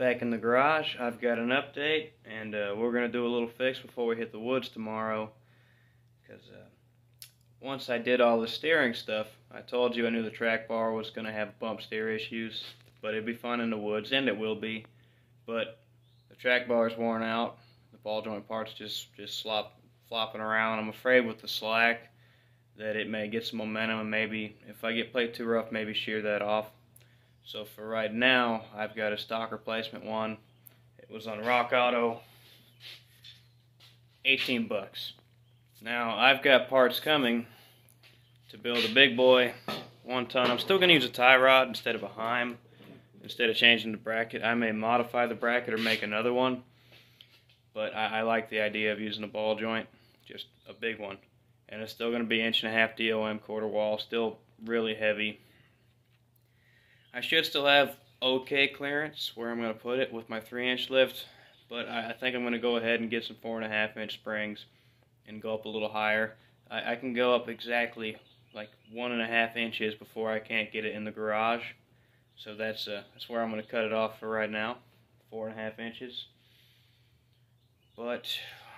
back in the garage. I've got an update, and uh, we're going to do a little fix before we hit the woods tomorrow. Because uh, once I did all the steering stuff, I told you I knew the track bar was going to have bump steer issues, but it'd be fun in the woods, and it will be. But the track bar is worn out. The ball joint parts just just slop flopping around. I'm afraid with the slack that it may get some momentum, and maybe if I get played too rough, maybe shear that off. So for right now, I've got a stock replacement one. It was on Rock Auto, 18 bucks. Now I've got parts coming to build a big boy, one ton. I'm still going to use a tie rod instead of a Heim. Instead of changing the bracket, I may modify the bracket or make another one. But I, I like the idea of using a ball joint, just a big one. And it's still going to be inch and a half DOM quarter wall, still really heavy. I should still have okay clearance where I'm going to put it with my 3 inch lift, but I, I think I'm going to go ahead and get some 4.5 inch springs and go up a little higher. I, I can go up exactly like one and a half inches before I can't get it in the garage. So that's uh, that's where I'm going to cut it off for right now, four and a half inches. But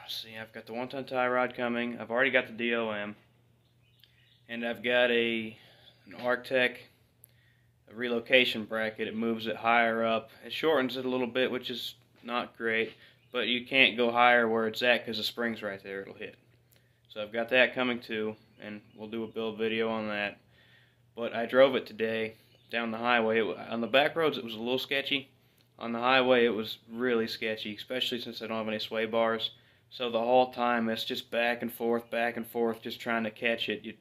see, I've got the one-ton tie rod coming. I've already got the DOM, and I've got a an Artec a relocation bracket. It moves it higher up. It shortens it a little bit, which is not great, but you can't go higher where it's at because the spring's right there. It'll hit. So I've got that coming too, and we'll do a build video on that. But I drove it today down the highway. It, on the back roads, it was a little sketchy. On the highway, it was really sketchy, especially since I don't have any sway bars. So the whole time, it's just back and forth, back and forth, just trying to catch it. You,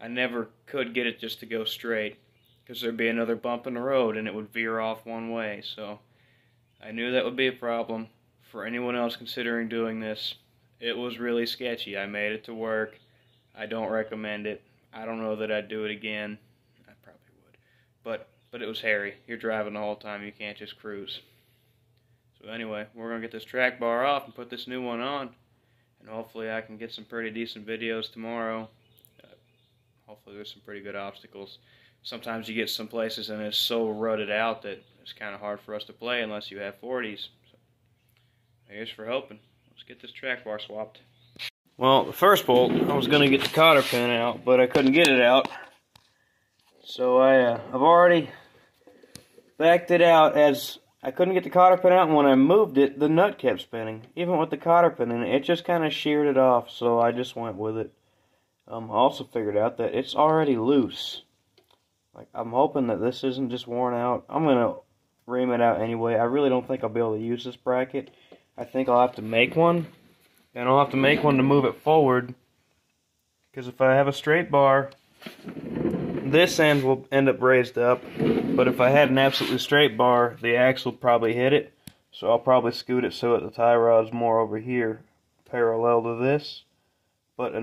I never could get it just to go straight because there'd be another bump in the road and it would veer off one way. So I knew that would be a problem for anyone else considering doing this. It was really sketchy. I made it to work. I don't recommend it. I don't know that I'd do it again. I probably would. But but it was hairy. You're driving the whole time. You can't just cruise. So anyway, we're going to get this track bar off and put this new one on. And hopefully I can get some pretty decent videos tomorrow. Hopefully there's some pretty good obstacles sometimes you get some places and it's so rutted out that it's kind of hard for us to play unless you have 40s. So, here's for hoping. Let's get this track bar swapped. Well, the first bolt, I was going to get the cotter pin out, but I couldn't get it out. So I, uh, I've already backed it out as I couldn't get the cotter pin out, and when I moved it, the nut kept spinning. Even with the cotter pin in it, it just kind of sheared it off, so I just went with it. Um, I also figured out that it's already loose. Like, I'm hoping that this isn't just worn out. I'm going to ream it out anyway. I really don't think I'll be able to use this bracket. I think I'll have to make one. And I'll have to make one to move it forward. Because if I have a straight bar, this end will end up raised up. But if I had an absolutely straight bar, the axle probably hit it. So I'll probably scoot it so that the tie rod's more over here, parallel to this. But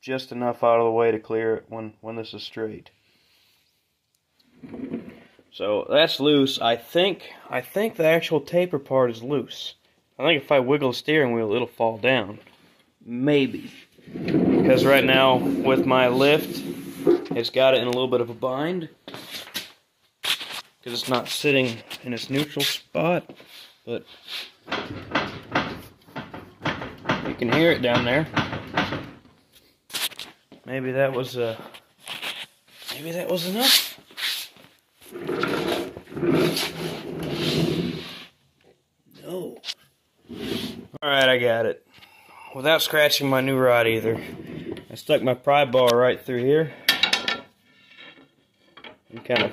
just enough out of the way to clear it when, when this is straight. So that's loose. I think I think the actual taper part is loose. I think if I wiggle the steering wheel, it'll fall down. Maybe. Because right now, with my lift, it's got it in a little bit of a bind. Because it's not sitting in its neutral spot. But you can hear it down there. Maybe that was uh, maybe that was enough. No. Alright, I got it. Without scratching my new rod either. I stuck my pry bar right through here. And kind of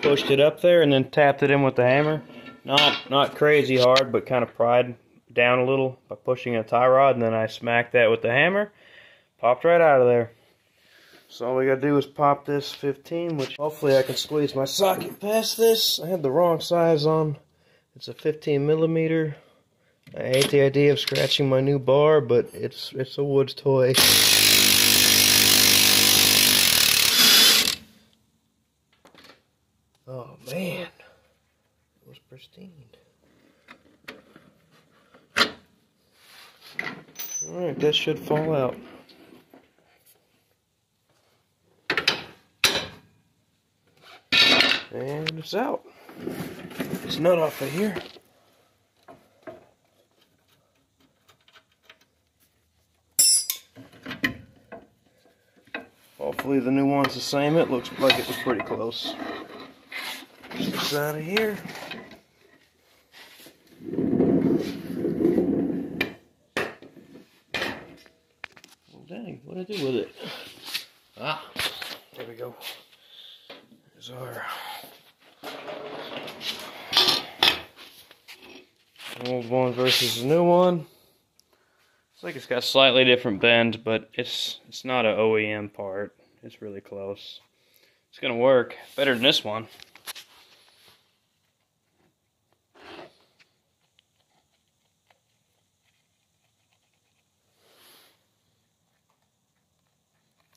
pushed it up there and then tapped it in with the hammer. Not not crazy hard, but kind of pried down a little by pushing a tie rod. And then I smacked that with the hammer. Popped right out of there. So all we gotta do is pop this 15, which hopefully I can squeeze my socket past this. I had the wrong size on. It's a 15 millimeter. I hate the idea of scratching my new bar, but it's it's a Woods toy. Oh man, it was pristine. Alright, that should fall out. It's out. this nut off of here. Hopefully the new one's the same. It looks like it was pretty close. This out of here. Well, dang, what did I do with it? Ah, there we go. There's our old one versus the new one. It's like it's got slightly different bends, but it's it's not an OEM part. It's really close. It's gonna work better than this one.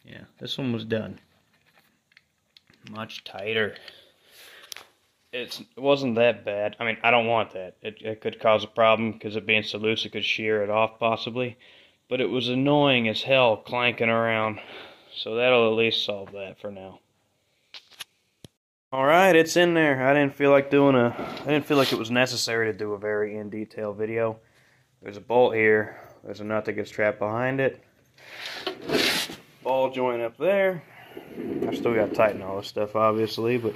Yeah, this one was done. Much tighter. It's, it wasn't that bad. I mean, I don't want that. It, it could cause a problem because it being so loose, it could shear it off possibly. But it was annoying as hell clanking around. So that'll at least solve that for now. Alright, it's in there. I didn't feel like doing a... I didn't feel like it was necessary to do a very in-detail video. There's a bolt here. There's a nut that gets trapped behind it. Ball joint up there. I still got to tighten all this stuff, obviously, but...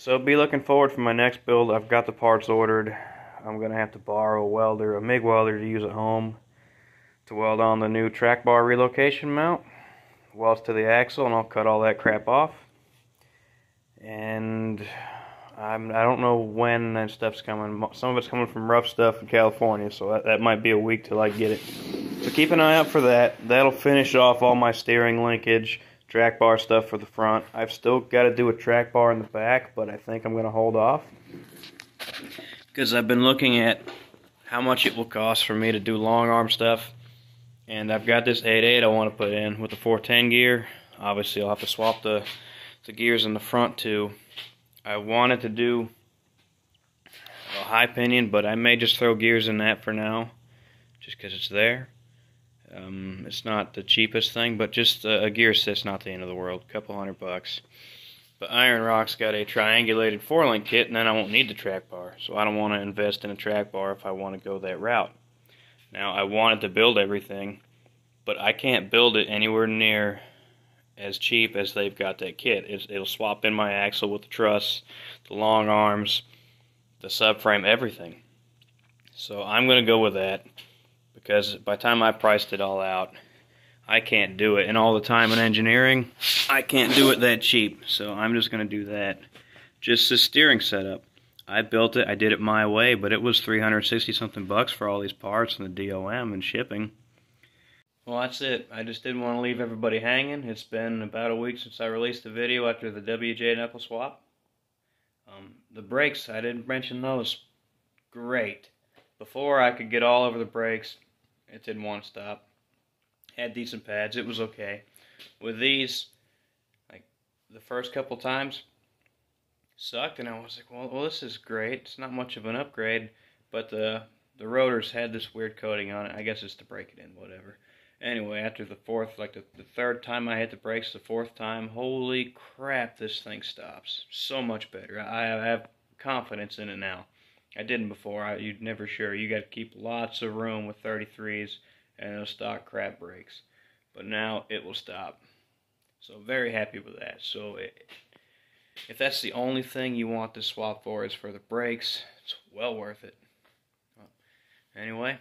So be looking forward for my next build. I've got the parts ordered. I'm going to have to borrow a welder, a MIG welder to use at home to weld on the new track bar relocation mount. Welds to the axle and I'll cut all that crap off. And I'm, I don't know when that stuff's coming. Some of it's coming from Ruff Stuff in California, so that, that might be a week till I get it. So keep an eye out for that. That'll finish off all my steering linkage, track bar stuff for the front. I've still got to do a track bar in the back, but I think I'm going to hold off. Because I've been looking at how much it will cost for me to do long arm stuff. And I've got this 8.8 I want to put in with the 410 gear. Obviously I'll have to swap the, the gears in the front too. I wanted to do a high pinion, but I may just throw gears in that for now, just because it's there. Um, it's not the cheapest thing, but just a, a gear assist, not the end of the world. A couple hundred bucks. But Iron Rock's got a triangulated four-link kit, and then I won't need the track bar. So I don't want to invest in a track bar if I want to go that route. Now, I wanted to build everything, but I can't build it anywhere near as cheap as they've got that kit. it'll swap in my axle with the truss, the long arms, the subframe, everything. So I'm going to go with that because by the time I priced it all out, I can't do it. And all the time in engineering, I can't do it that cheap. So I'm just going to do that. Just the steering setup. I built it. I did it my way, but it was 360 something bucks for all these parts and the DOM and shipping. Well, that's it. I just didn't want to leave everybody hanging. It's been about a week since I released the video after the WJ knuckle swap. Um, the brakes, I didn't mention those. Great. Before I could get all over the brakes, it didn't want to stop. Had decent pads, it was okay. With these, like the first couple times, sucked, and I was like, well, well, this is great. It's not much of an upgrade, but the the rotors had this weird coating on it. I guess it's to break it in, whatever. Anyway, after the fourth, like the, the third time I hit the brakes, the fourth time, holy crap, this thing stops. So much better. I, I have confidence in it now. I didn't before. I, you'd never sure. You got to keep lots of room with 33s and those stock crap brakes. But now it will stop. So very happy with that. So it, if that's the only thing you want this swap for is for the brakes, it's well worth it. Anyway,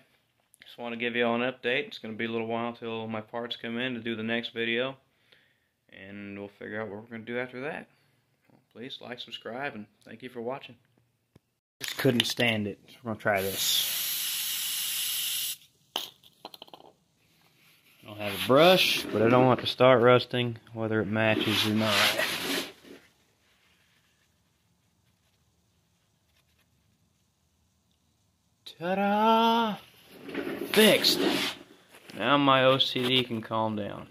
just want to give you all an update. It's going to be a little while till my parts come in to do the next video. And we'll figure out what we're going to do after that. Please like, subscribe, and thank you for watching. Couldn't stand it. We're going to try this. I don't have a brush, but I don't want to start rusting, whether it matches or not. Ta-da! Fixed. Now my OCD can calm down.